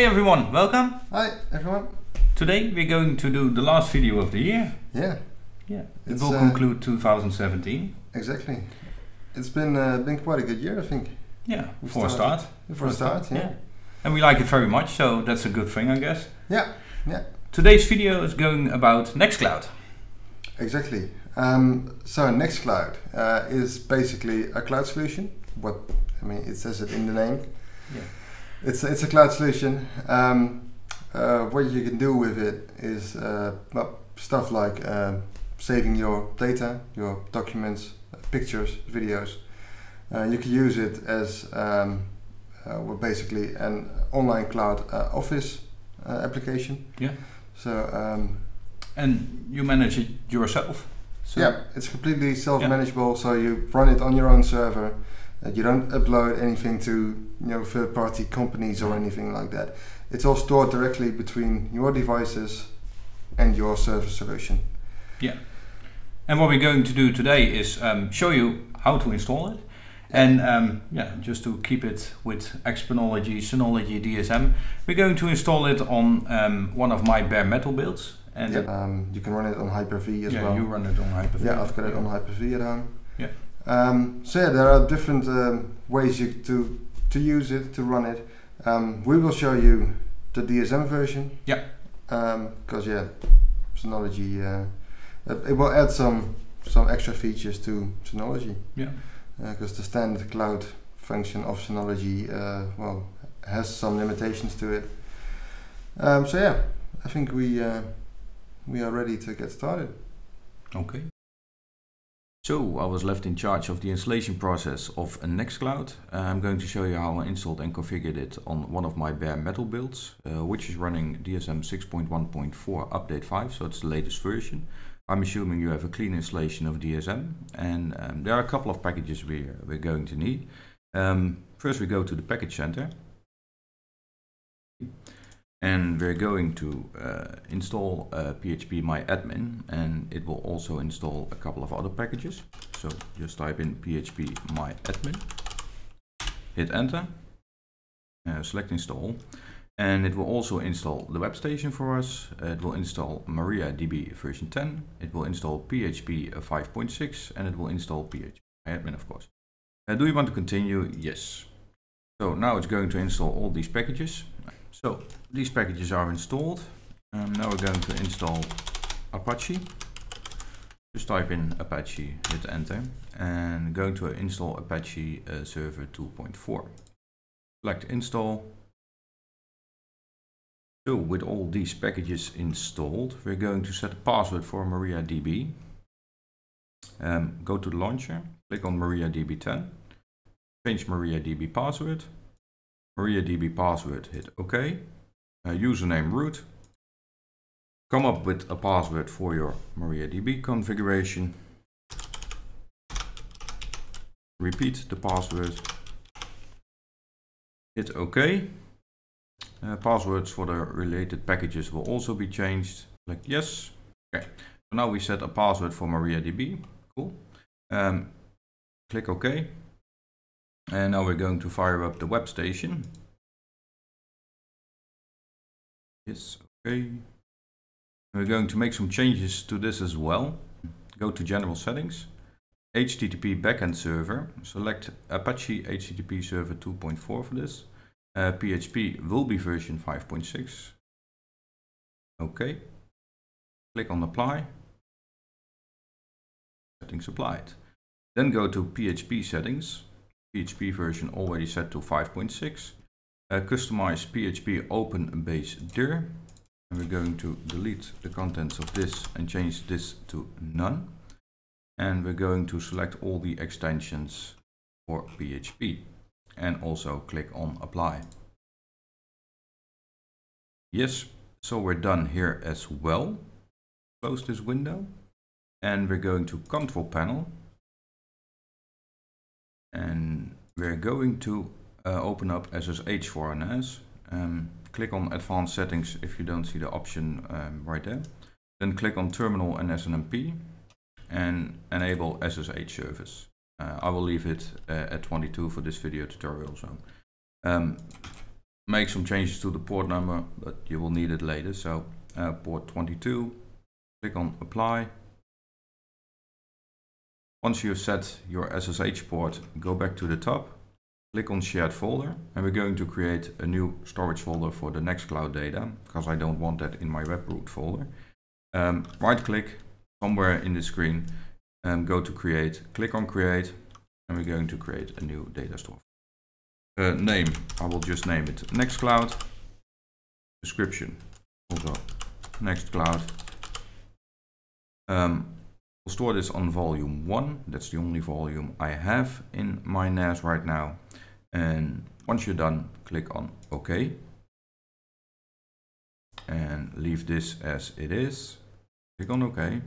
Hi everyone, welcome. Hi everyone. Today we're going to do the last video of the year. Yeah. Yeah. It It's, will uh, conclude 2017. Exactly. It's been uh, been quite a good year, I think. Yeah, We for a start. For a start, yeah. And we like it very much, so that's a good thing, I guess. Yeah, yeah, Today's video is going about Nextcloud. exactly. Um, so Nextcloud uh, is basically a cloud solution. What I mean, it says it in the name. Yeah. It's it's a cloud solution. Um, uh, what you can do with it is uh, stuff like uh, saving your data, your documents, uh, pictures, videos. Uh, you can use it as um, uh, well, basically an online cloud uh, office uh, application. Yeah. So um, And you manage it yourself. So yeah, it's completely self-manageable. So you run it on your own server. Uh, you don't upload anything to you know third-party companies or anything like that. It's all stored directly between your devices and your service solution. Yeah. And what we're going to do today is um, show you how to install it. And um, yeah, just to keep it with XPEnology, Synology, DSM, we're going to install it on um, one of my bare metal builds. And Yeah, um, you can run it on Hyper-V as yeah, well. you run it on Hyper-V. Yeah, I've got it on Hyper-V at home. Yeah. Um, so yeah, there are different um, ways you, to to use it to run it. Um, we will show you the DSM version. Yeah. Because yeah, Synology uh, it, it will add some some extra features to Synology. Yeah. Because the standard cloud function of Synology uh, well has some limitations to it. Um, so yeah, I think we uh, we are ready to get started. Okay. So I was left in charge of the installation process of Nextcloud. Uh, I'm going to show you how I installed and configured it on one of my bare metal builds, uh, which is running DSM 6.1.4 update 5, so it's the latest version. I'm assuming you have a clean installation of DSM, and um, there are a couple of packages we're, we're going to need. Um, first we go to the package center. And we're going to uh, install uh, PHP MyAdmin and it will also install a couple of other packages. So just type in PHP MyAdmin, hit enter, uh, select install and it will also install the web station for us. It will install MariaDB version 10, it will install PHP 5.6 and it will install PHP MyAdmin of course. Uh, do you want to continue? Yes. So now it's going to install all these packages. So these packages are installed. Um, now we're going to install Apache. Just type in Apache, hit enter, and going to install Apache uh, Server 2.4. Select install. So with all these packages installed, we're going to set a password for MariaDB. Um, go to the launcher, click on MariaDB 10, change MariaDB password, MariaDB password, hit OK. Uh, username root. Come up with a password for your MariaDB configuration. Repeat the password. Hit OK. Uh, passwords for the related packages will also be changed. Click yes. Okay. So now we set a password for MariaDB. Cool. Um, click OK. And now we're going to fire up the web station. Yes, okay. We're going to make some changes to this as well. Go to General Settings, HTTP Backend Server. Select Apache HTTP Server 2.4 for this. Uh, PHP will be version 5.6. Okay. Click on Apply. Settings applied. Then go to PHP Settings. PHP version already set to 5.6. Uh, customize PHP open base dir. And we're going to delete the contents of this and change this to none. And we're going to select all the extensions for PHP and also click on apply. Yes, so we're done here as well. Close this window and we're going to control panel and we're going to uh, open up SSH for NAS. Um, click on advanced settings if you don't see the option um, right there. Then click on terminal and SNMP and enable SSH service. Uh, I will leave it uh, at 22 for this video tutorial. So um, make some changes to the port number, but you will need it later. So uh, port 22, click on apply. Once you've set your SSH port, go back to the top, click on shared folder, and we're going to create a new storage folder for the Nextcloud data, because I don't want that in my webroot folder. Um, right click somewhere in the screen, go to create, click on create, and we're going to create a new data store. Uh, name, I will just name it Nextcloud. Description, also Nextcloud. Um, we'll store this on volume 1. That's the only volume I have in my NAS right now. And once you're done, click on OK. And leave this as it is. Click on OK.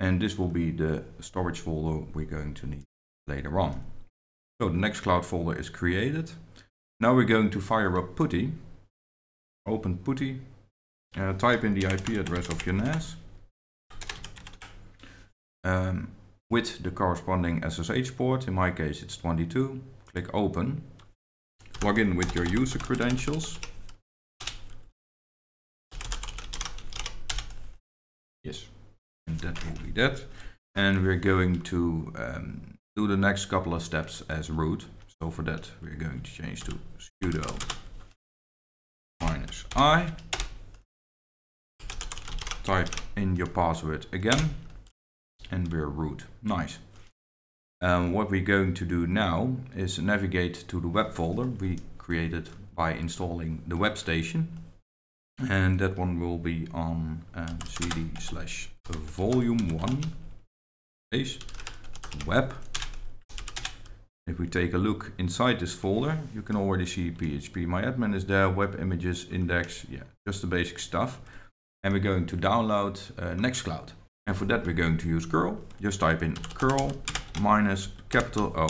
And this will be the storage folder we're going to need later on. So the Nextcloud folder is created. Now we're going to fire up PuTTY. Open PuTTY. Uh, type in the IP address of your NAS. Um, with the corresponding SSH port. In my case, it's 22. Click open. Log in with your user credentials. Yes, and that will be that. And we're going to um, do the next couple of steps as root. So for that, we're going to change to sudo minus i. Type in your password again, and we're root. Nice. Um, what we're going to do now is navigate to the web folder we created by installing the web station. And that one will be on um, cd slash volume 1 space web if we take a look inside this folder, you can already see PHP. My admin is there, web images, index, yeah, just the basic stuff. And we're going to download uh, Nextcloud. And for that, we're going to use curl. Just type in curl minus capital O.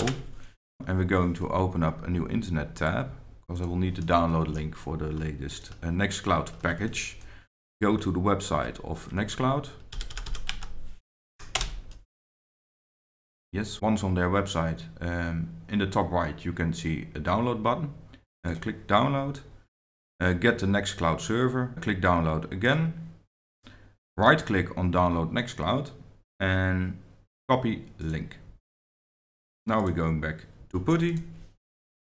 And we're going to open up a new internet tab because I will need the download link for the latest uh, Nextcloud package. Go to the website of Nextcloud Yes, once on their website, um, in the top right, you can see a download button. Uh, click download, uh, get the Nextcloud server, click download again, right click on download Nextcloud and copy link. Now we're going back to PuTTY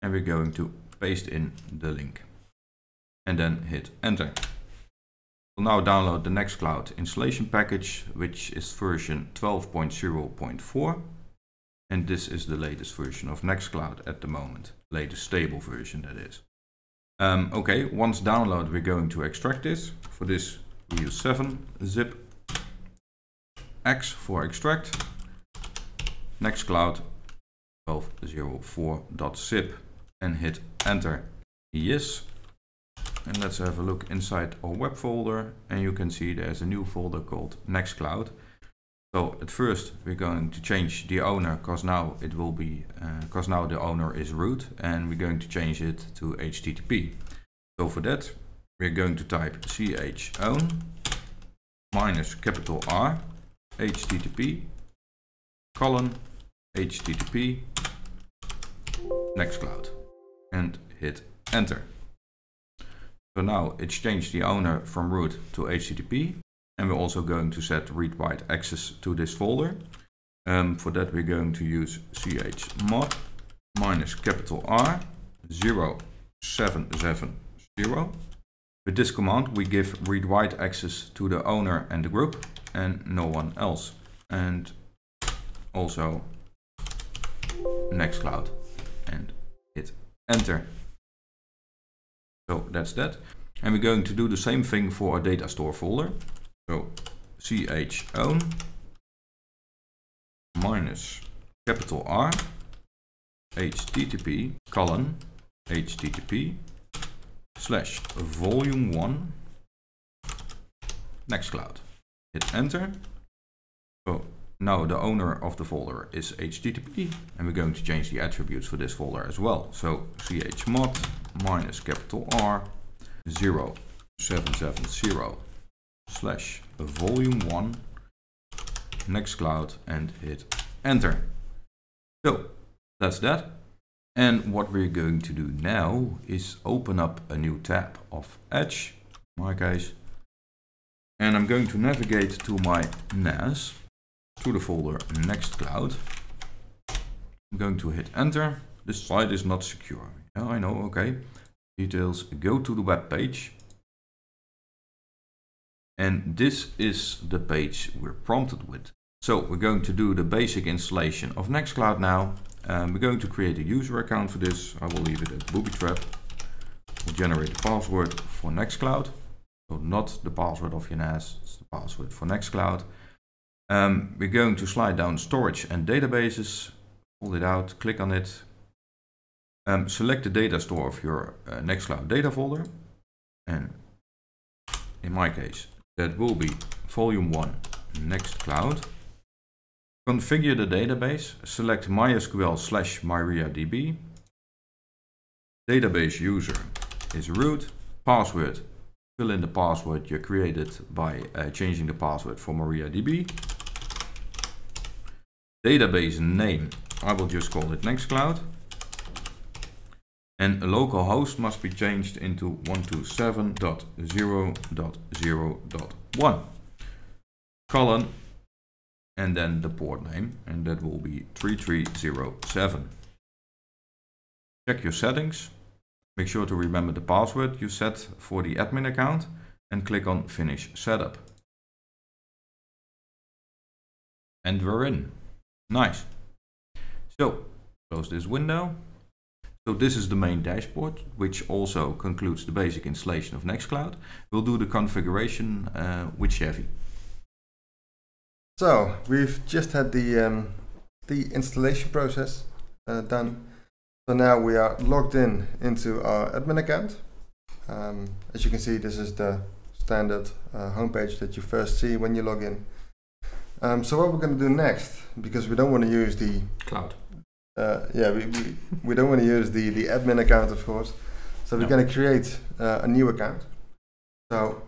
and we're going to paste in the link and then hit enter. We'll now download the Nextcloud installation package, which is version 12.0.4. And this is the latest version of Nextcloud at the moment. Latest stable version, that is. Um, okay, once downloaded, we're going to extract this. For this, use 7 zip x for extract. Nextcloud 1204.zip and hit enter. Yes. And let's have a look inside our web folder and you can see there's a new folder called Nextcloud. So at first we're going to change the owner because now it will be because uh, now the owner is root and we're going to change it to HTTP. So for that we're going to type chown minus capital R HTTP colon HTTP Nextcloud and hit enter. So now it's changed the owner from root to HTTP and we're also going to set read-write access to this folder. Um, for that we're going to use chmod minus capital R 0770. With this command we give read-write access to the owner and the group and no one else. And also Nextcloud and hit enter. So that's that. And we're going to do the same thing for our data store folder. So chown minus capital R http colon http slash volume 1 nextcloud. Hit enter. So now the owner of the folder is http and we're going to change the attributes for this folder as well. So chmod minus capital R 0770 slash volume 1 Nextcloud and hit enter. So that's that. And what we're going to do now is open up a new tab of Edge, my case. And I'm going to navigate to my NAS, to the folder Nextcloud. I'm going to hit enter. This site is not secure. Yeah, I know, okay. Details, go to the web page. And this is the page we're prompted with. So we're going to do the basic installation of Nextcloud now. Um, we're going to create a user account for this. I will leave it at booby trap. We'll generate the password for Nextcloud. So not the password of your NAS, it's the password for Nextcloud. Um, we're going to slide down storage and databases, pull it out, click on it. Um, select the data store of your uh, Nextcloud data folder. And in my case, that will be volume 1 Nextcloud. Configure the database, select MySQL slash MariaDB. Database user is root. Password, fill in the password you created by uh, changing the password for MariaDB. Database name, I will just call it Nextcloud. And a local host must be changed into 127.0.0.1. Colon and then the port name and that will be 3307. Check your settings. Make sure to remember the password you set for the admin account and click on finish setup. And we're in. Nice. So close this window. So this is the main dashboard, which also concludes the basic installation of Nextcloud. We'll do the configuration uh, with Chevy. So we've just had the um, the installation process uh, done. So now we are logged in into our admin account. Um, as you can see, this is the standard uh, homepage that you first see when you log in. Um, so what we're going to do next, because we don't want to use the cloud. Uh, yeah, we, we, we don't want to use the, the admin account, of course. So we're no. going to create uh, a new account. So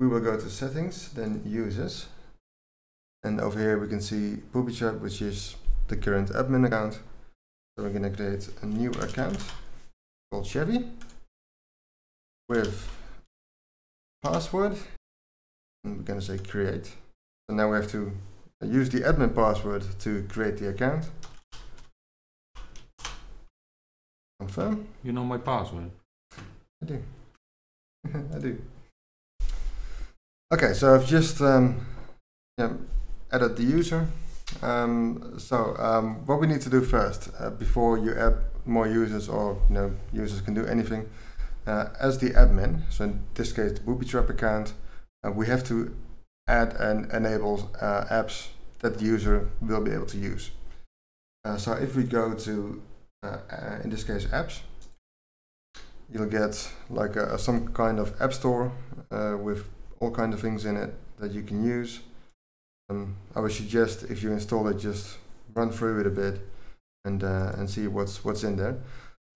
we will go to settings, then users, and over here we can see BoobyTrap, which is the current admin account. So we're going to create a new account called Chevy with password. And we're going to say create. So now we have to use the admin password to create the account. Confirm. You know my password. I do. I do. Okay, so I've just um, yeah, edit the user. Um, so um, what we need to do first, uh, before you add more users or you know users can do anything, uh, as the admin, so in this case the Booby Trap account, uh, we have to add and enable uh, apps that the user will be able to use. Uh, so if we go to, uh, in this case apps, you'll get like a, some kind of app store with all kinds of things in it that you can use. Um, I would suggest if you install it, just run through it a bit and uh, and see what's what's in there.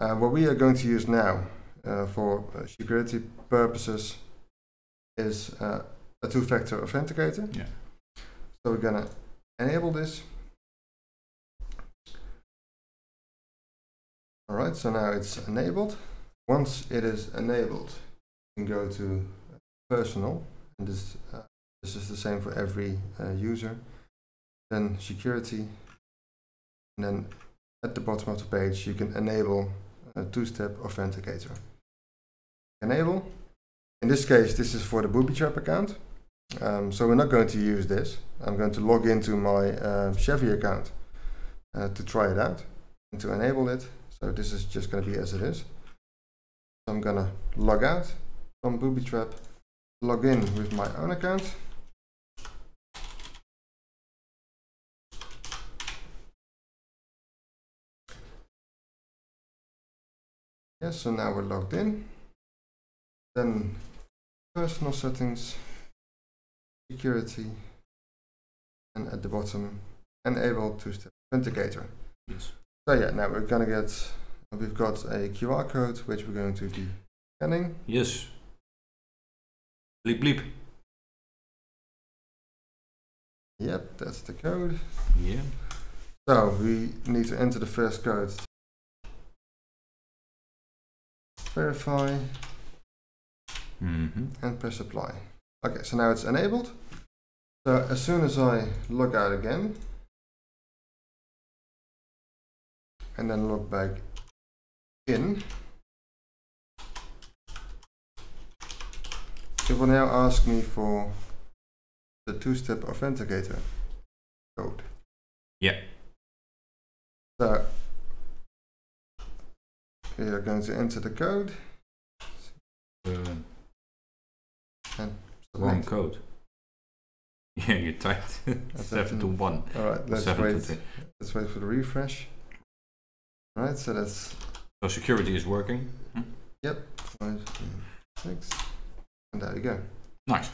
Uh, what we are going to use now uh, for uh, security purposes is uh, a two-factor authenticator. Yeah. So we're gonna enable this. All right. So now it's enabled. Once it is enabled, you can go to personal and this uh, this is the same for every uh, user. Then security. And then at the bottom of the page, you can enable a two-step authenticator. Enable. In this case, this is for the Booby Trap account. Um, so we're not going to use this. I'm going to log into my uh, Chevy account uh, to try it out and to enable it. So this is just going to be as it is. So I'm going to log out from Booby Trap, log in with my own account. Yes, so now we're logged in. Then personal settings, security, and at the bottom, enable two-step authenticator. Yes. So yeah, now we're gonna get, we've got a QR code which we're going to be scanning. Yes. Bleep bleep. Yep, that's the code. Yeah. So we need to enter the first code verify Mm-hmm. and press apply. Okay, so now it's enabled. So as soon as I log out again and then log back in, it will now ask me for the two-step authenticator code. Yeah. So we are going to enter the code Uh, and wrong code. Yeah, you typed seven to one. All right, let's wait. Let's wait for the refresh. All right, so that's So security is working. Yep. five, six, and there you go. Nice.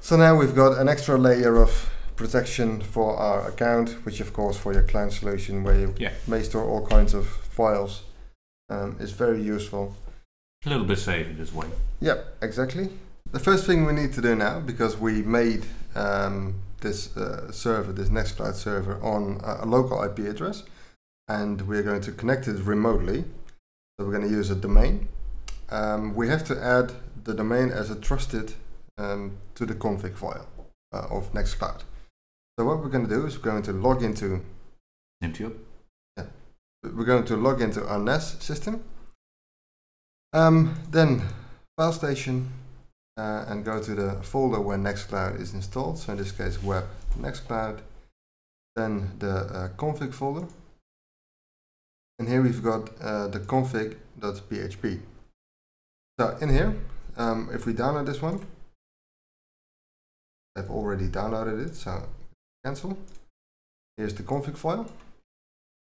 So now we've got an extra layer of protection for our account, which of course for your client solution where you Yeah. may store all kinds of files um, is very useful. A little bit safer this way. Yep, exactly. The first thing we need to do now, because we made um, this uh, server, this Nextcloud server, on a, local IP address, and we're going to connect it remotely. So we're going to use a domain. Um, we have to add the domain as a trusted um, to the config file uh, of Nextcloud. So what we're going to do is we're going to log into up. We're going to log into our NAS system. Um, then file station uh, and go to the folder where Nextcloud is installed. So in this case, web Nextcloud. Then the uh, config folder. And here we've got uh, the config.php. So in here, um, if we download this one, I've already downloaded it, so cancel. Here's the config file.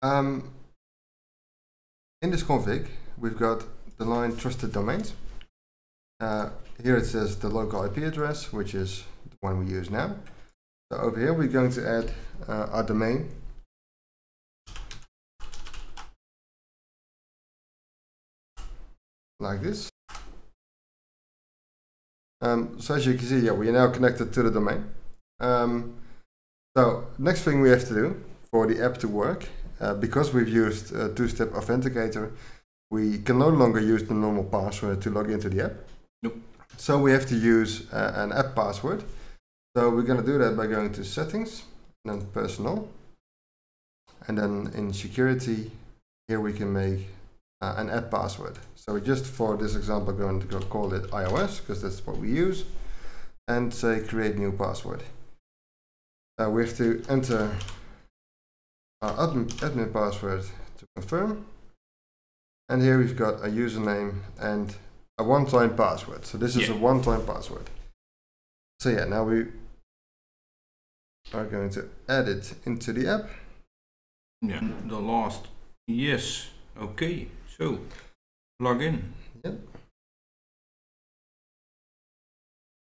Um, in this config, we've got the line trusted domains. Uh, here it says the local IP address, which is the one we use now. So over here, we're going to add uh, our domain. Like this. Um, so as you can see, yeah, we are now connected to the domain. Um, so next thing we have to do for the app to work uh, because we've used a two-step authenticator, we can no longer use the normal password to log into the app. Nope. So we have to use uh, an app password. So we're going to do that by going to settings, and then personal, and then in security, here we can make uh, an app password. So we just for this example going to go call it iOS because that's what we use, and say create new password. Uh, we have to enter our admin, admin password to confirm. And here we've got a username and a one-time password. So this is Yeah. a one-time password. So yeah, now we are going to add it into the app. Yeah. The last. Yes. Okay. So log in. Yep.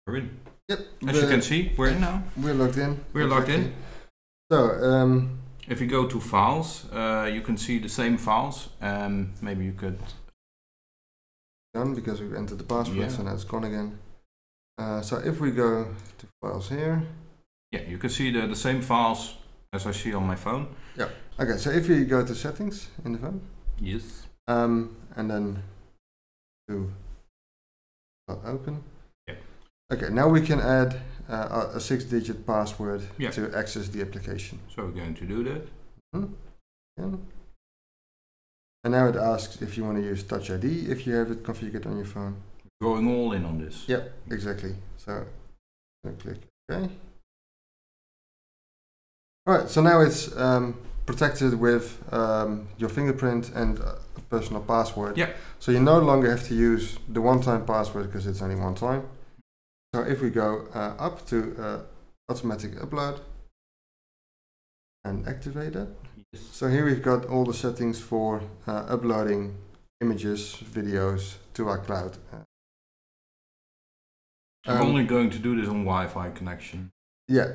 We're in. Yep. As you can see, we're in now. We're logged in. We're logged in. So, um, If you go to files, uh, you can see the same files. Um, maybe you could. done because we've entered the password, Yeah. so now it's gone again. Uh, so if we go to files here, Yeah, you can see the, the same files as I see on my phone. Yeah. Okay, so if we go to settings in the phone, Yes. um, and then to open. Yeah. Okay, now we can add uh, a, a six-digit password Yeah. to access the application. So we're going to do that. Yeah. And now it asks if you want to use Touch ID if you have it configured on your phone. Going all in on this. Yep, exactly. So, click OK. Alright, so now it's um, protected with um, your fingerprint and uh, a personal password. Yeah. So you no longer have to use the one-time password because it's only one time. So if we go uh, up to uh, automatic upload and activate it. Yes. So here we've got all the settings for uh, uploading images, videos to our cloud. I'm um, only going to do this on Wi-Fi connection. Yeah,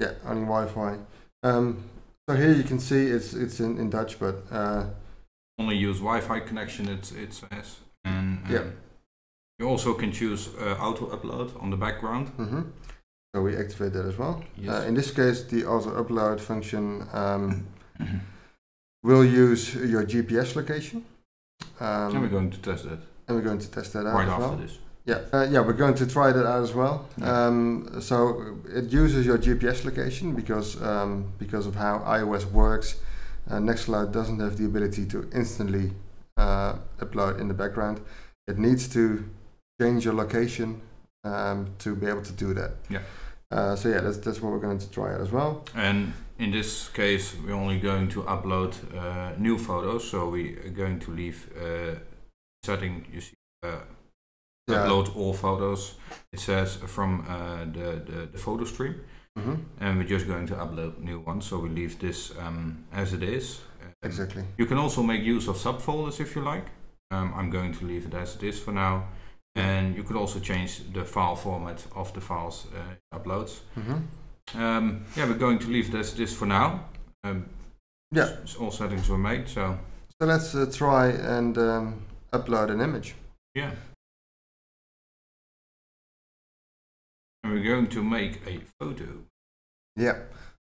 yeah, only Wi-Fi. Um, so here you can see it's it's in, in Dutch, but uh, Only use Wi-Fi connection. It it says. And um, Yeah. You also can choose uh, auto upload on the background. mhm. so we activate that as well. Yes. Uh, in this case, the auto upload function um, will use your GPS location. and we're Um, going to test that. and we're going to test that out right as after well. this. Yeah, uh, yeah, we're going to try that out as well. Yeah. Um, so it uses your GPS location because um, because of how iOS works. Uh, Nextcloud doesn't have the ability to instantly uh, upload in the background. It needs to change your location um, to be able to do that. Yeah. Uh, so yeah, that's that's what we're going to try out as well. And in this case, we're only going to upload uh, new photos, so we are going to leave uh, setting. You see, uh, Yeah. upload all photos. It says from uh, the, the the photo stream, hmm and we're just going to upload new ones. So we leave this um, as it is. Exactly. You can also make use of subfolders if you like. Um, I'm going to leave it as it is for now. And you could also change the file format of the files uh, uploads. hmm Um, yeah, we're going to leave this as it is for now. Um, Yeah. all settings were made, so So let's uh, try and um, upload an image. yeah. And we're going to make a photo. Yeah.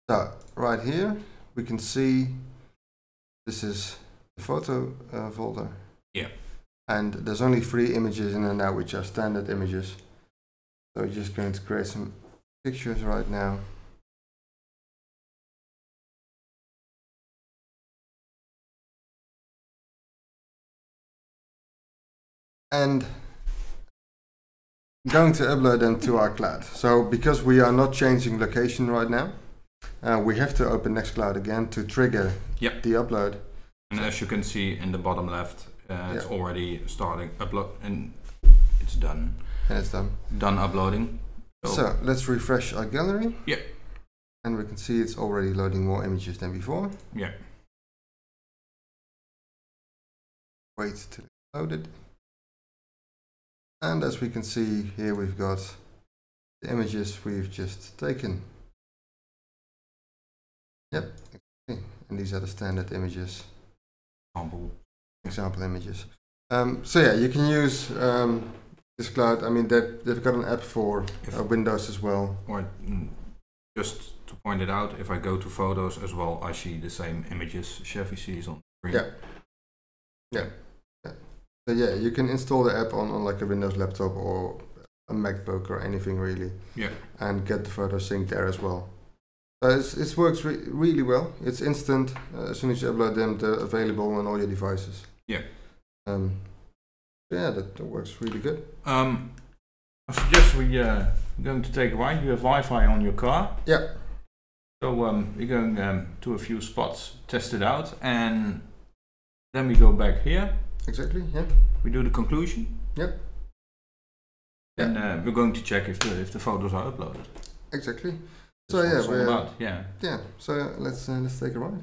So right here we can see this is the photo uh, folder. Yeah. And there's only three images in there now, which are standard images. So we're just going to create some pictures right now. And going to upload them to our cloud. So because we are not changing location right now, uh, we have to open Nextcloud again to trigger Yep. the upload. And as you can see in the bottom left, uh, it's already starting upload and it's done. And it's done. Done uploading. So let's refresh our gallery. Yeah. And we can see it's already loading more images than before. Yeah. Wait till it's loaded. And as we can see here, we've got the images we've just taken. Yep. And these are the standard images. Example. Example images. Um, so yeah, you can use um, this cloud. I mean, they've, they've got an app for uh, Windows as well. Or mm, just to point it out, if I go to photos as well, I see the same images Chevy sees on the screen. Yeah. So yeah, you can install the app on, on like a Windows laptop or a MacBook or anything really, Yeah. and get the photos synced there as well. Uh, it works re- really well. It's instant. Uh, as soon as you upload them, they're available on all your devices. Yeah. Um, yeah, that, that works really good. Um, I suggest we uh, we're going to take a ride. You have Wi-Fi on your car. Yeah. So um, we're going um, to a few spots, test it out, and then we go back here. Exactly. Yeah. We do the conclusion. Yep. And uh, we're going to check if the if the photos are uploaded. Exactly. So yeah, we're- about. Yeah. Yeah. So let's uh, let's take a ride.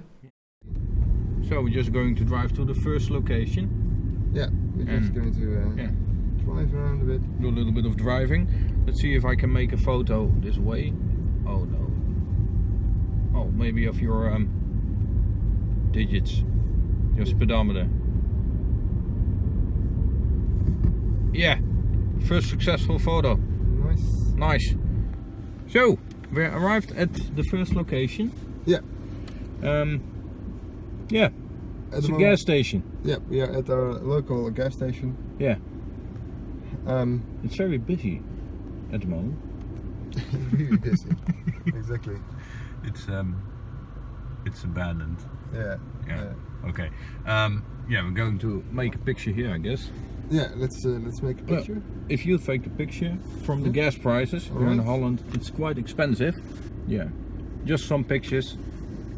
So we're just going to drive to the first location, Yeah. We're just going to uh, yeah. drive around a bit. do a little bit of driving. Let's see if I can make a photo this way. Oh no. Oh, maybe of your um, digits, your speedometer. Yeah, first successful photo. Nice. Nice. So, we arrived at the first location. Yeah. Um, yeah, At it's the a moment- gas station. Yeah, we are at our local gas station. Yeah, Um, it's very busy at the moment. really busy. exactly. It's um, it's abandoned. Yeah. Yeah. Uh, Okay. Um, yeah, we're going to make a picture here, I guess. Yeah. Let's uh, let's make a Well, picture. If you take the picture from the gas prices here in Holland, it's quite expensive. Yeah. Just some pictures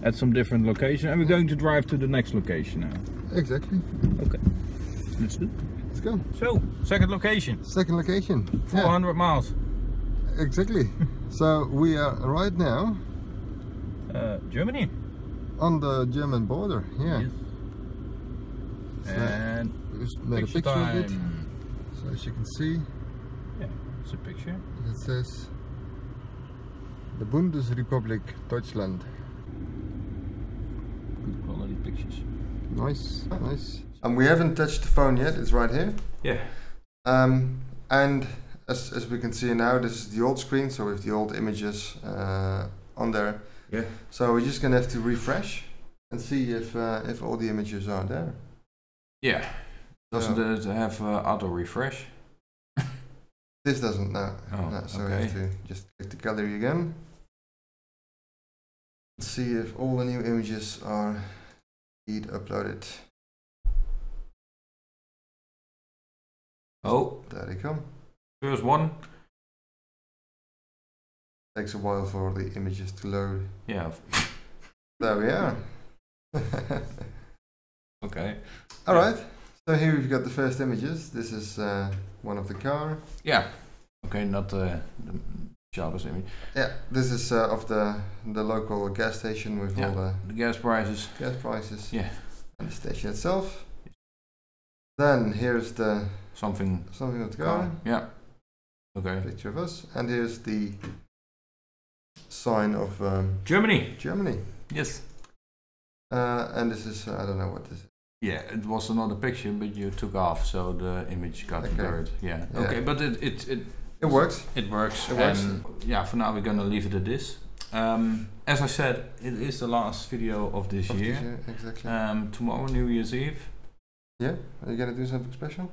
at some different location, and we're going to drive to the next location now. Exactly. Okay. Let's do. Let's go. So, second location, Second location. Yeah, 400 miles. exactly. so we are right now Uh, Germany. on the German border. Yeah. Yes. So And just made a picture picture time. of it. So as you can see, Yeah, it's a picture. it says the Bundesrepublik Deutschland. Good quality pictures. Nice, nice. And we haven't touched the phone yet. It's right here. Yeah. Um, and as, as we can see now, this is the old screen, so with the old images uh, on there. Yeah. So we're just gonna have to refresh and see if uh, if all the images are there. Yeah. Doesn't So- it have uh, auto refresh? This doesn't, no. Oh, no so okay. we have to just click the gallery again. Let's see if all the new images are indeed uploaded. Oh, There they come. first one. Takes a while for the images to load. Yeah. There we are. Okay. Alright, so here we've got the first images. This is uh, one of the car. Yeah. Okay, not uh, the sharpest image. Yeah, this is uh, of the the local gas station with Yeah. all the The gas prices. gas prices Yeah. and the station itself. Then here's the Something. something of the car, Yeah. Okay. picture of us, and here's the sign of um, Germany. Germany. Yes. Uh, and this is uh, I don't know what this is. Yeah, it was another picture, but you took off, so the image got Okay. blurred. Yeah. Yeah. Okay, but it it it It works. it works. It works. And yeah, for now we're gonna leave it at this. Um, as I said, it is the last video of this Of this year. year, exactly. Um, tomorrow, New Year's Eve. yeah, are you gonna do something special?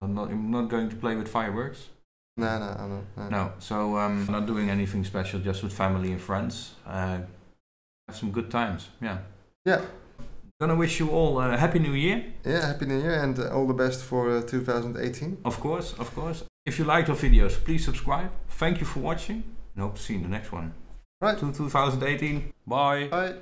I'm not, I'm not going to play with fireworks. No, no, I'm not. No. No, so um, I'm not doing anything special, just with family and friends. Uh, have some good times. Yeah. Yeah. Gonna wish you all a happy new year. Yeah, happy New Year and uh, all the best for uh, 2018. Of course, of course. If you liked our videos, please subscribe. Thank you for watching and hope to see you in the next one. Right. To 2018. Bye. Bye.